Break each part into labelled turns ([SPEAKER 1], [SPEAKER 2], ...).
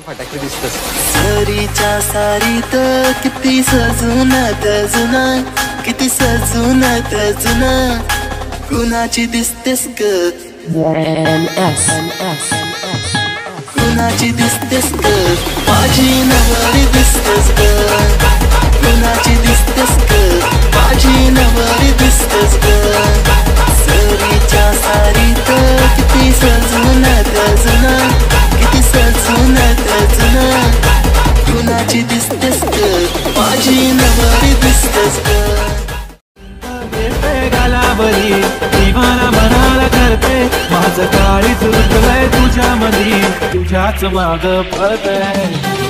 [SPEAKER 1] फटाके
[SPEAKER 2] सरीच्या सारीत किती सजून तजुना किती सजून तजुना कुणाची दिसतेस ग? कुणाची दिसतेस ग? माझी नवरी दिसतेस ग.
[SPEAKER 3] मनाला करते माझं काळी चुरकलंय तुझ्या मधी तुझ्याच माग पळतय.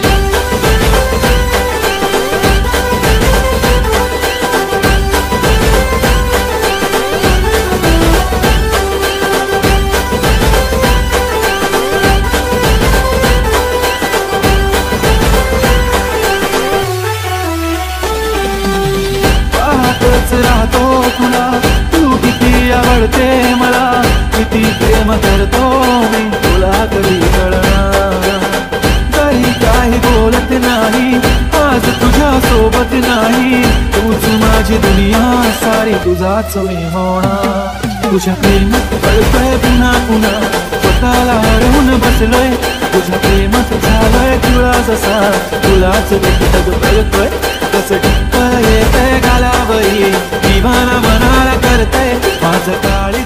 [SPEAKER 3] प्रेम करतो मी तुला कधी कळणार? काही काही बोलत नाही आज तुझ्या सोबत नाही. तूच माझी दुनिया सारी तुझाच मी होणार. तुझ्या प्रेमात पळतोय पुन्हा पुन्हा स्वतःला हरवून बसलोय. तुझ्या प्रेमात झालोय तुला जसा तुलाच भेटत कळतोय कसं टिप्पल येतंय गालावरी दिवाना मनाला करतय. माझं काळी